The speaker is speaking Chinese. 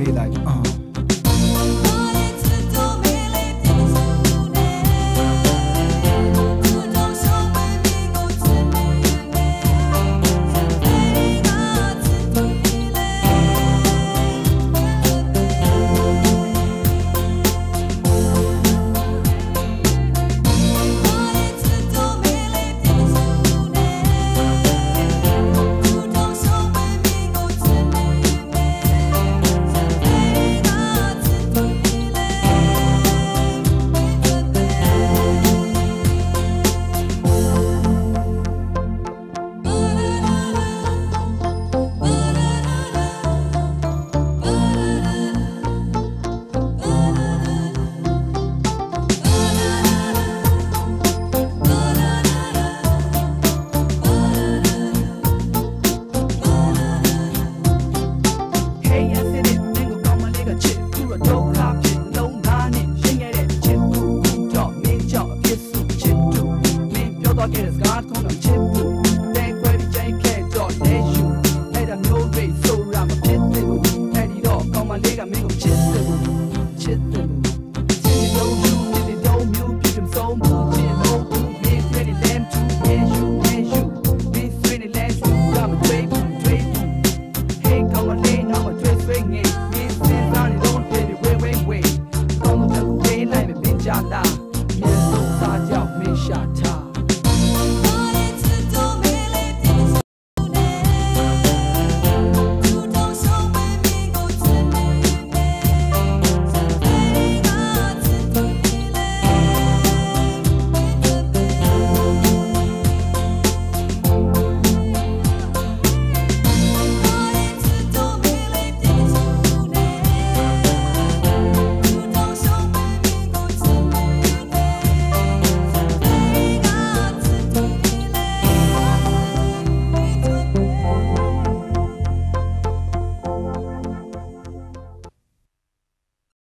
未来